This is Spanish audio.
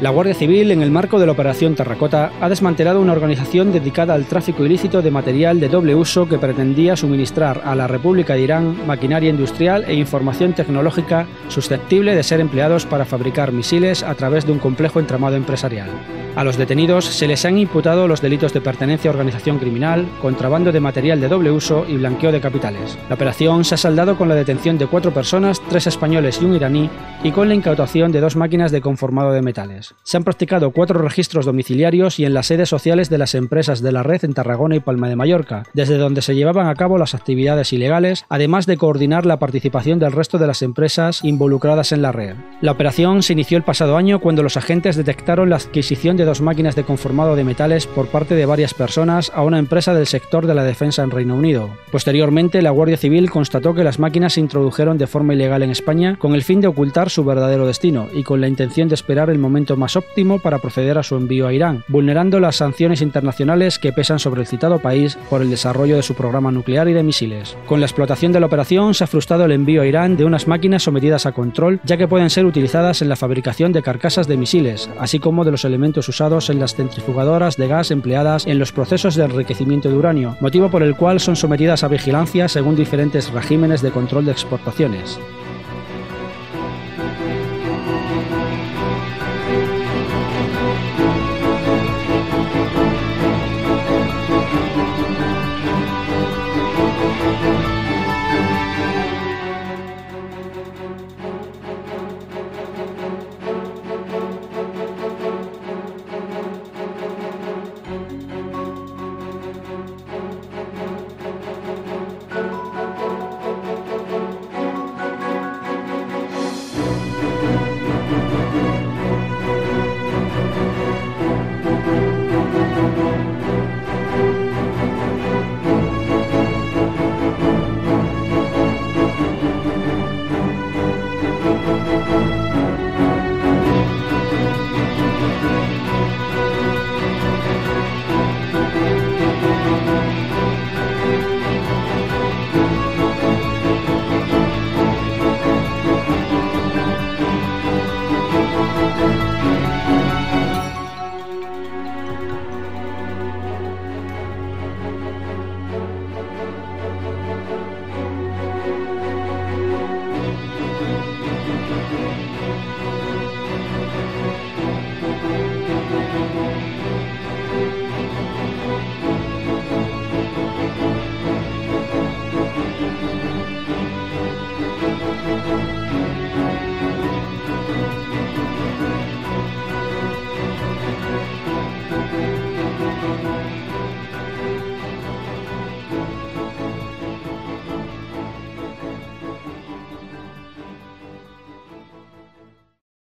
La Guardia Civil, en el marco de la Operación Terracota, ha desmantelado una organización dedicada al tráfico ilícito de material de doble uso que pretendía suministrar a la República de Irán maquinaria industrial e información tecnológica susceptible de ser empleados para fabricar misiles a través de un complejo entramado empresarial. A los detenidos se les han imputado los delitos de pertenencia a organización criminal, contrabando de material de doble uso y blanqueo de capitales. La operación se ha saldado con la detención de cuatro personas, tres españoles y un iraní, y con la incautación de dos máquinas de conformado de metales. Se han practicado cuatro registros domiciliarios y en las sedes sociales de las empresas de la red en Tarragona y Palma de Mallorca, desde donde se llevaban a cabo las actividades ilegales, además de coordinar la participación del resto de las empresas involucradas en la red. La operación se inició el pasado año cuando los agentes detectaron la adquisición de dos máquinas de conformado de metales por parte de varias personas a una empresa del sector de la defensa en Reino Unido. Posteriormente, la Guardia Civil constató que las máquinas se introdujeron de forma ilegal en España con el fin de ocultar su verdadero destino y con la intención de esperar el momento más óptimo para proceder a su envío a Irán, vulnerando las sanciones internacionales que pesan sobre el citado país por el desarrollo de su programa nuclear y de misiles. Con la explotación de la operación se ha frustrado el envío a Irán de unas máquinas sometidas a control, ya que pueden ser utilizadas en la fabricación de carcasas de misiles, así como de los elementos usados en las centrifugadoras de gas empleadas en los procesos de enriquecimiento de uranio, motivo por el cual son sometidas a vigilancia según diferentes regímenes de control de exportaciones.